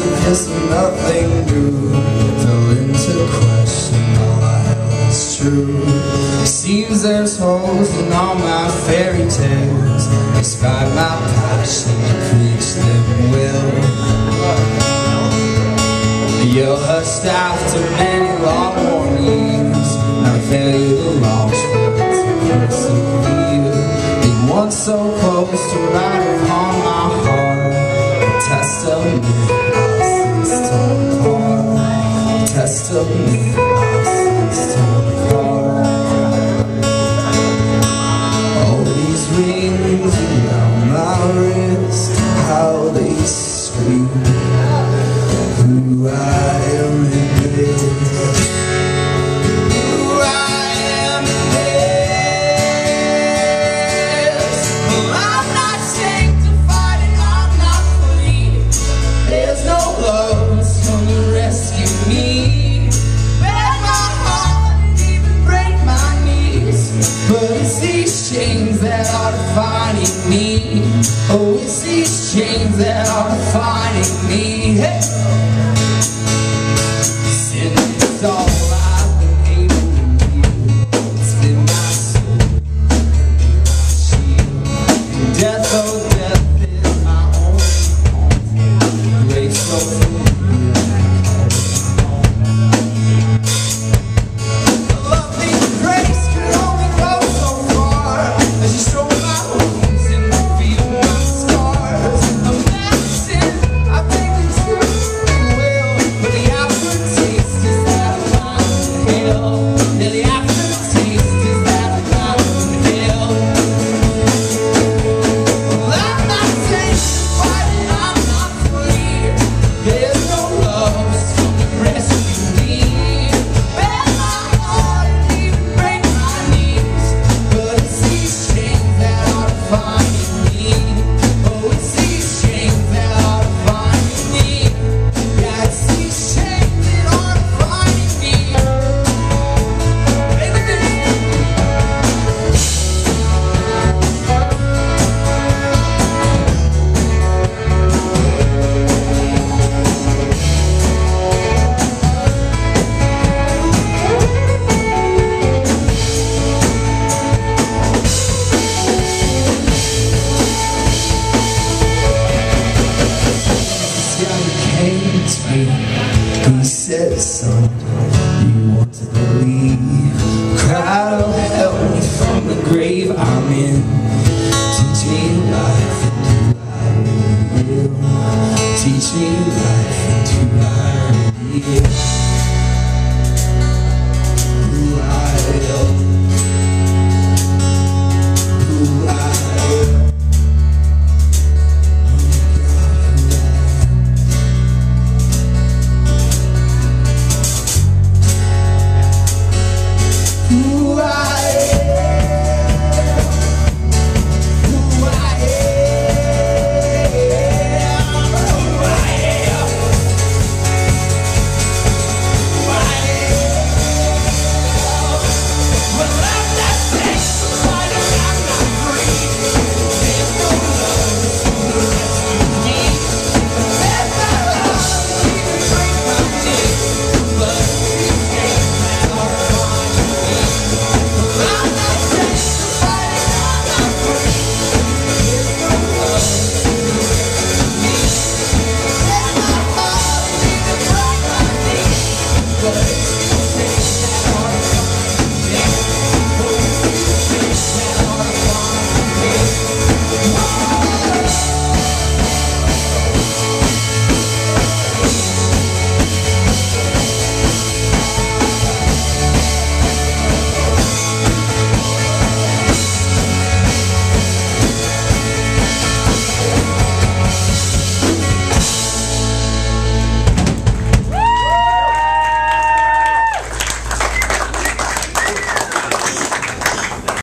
There's nothing new Fell into question all I held is true. Seems there's holes in all my fairy tales. Despite my passion to preach them well. You're a staff to many laws. sorriso Oh, it's these chains that are defining me hey. He said, son, you want to believe? Cry to help me from the grave I'm in. Teach me life, do I will. Teach me life.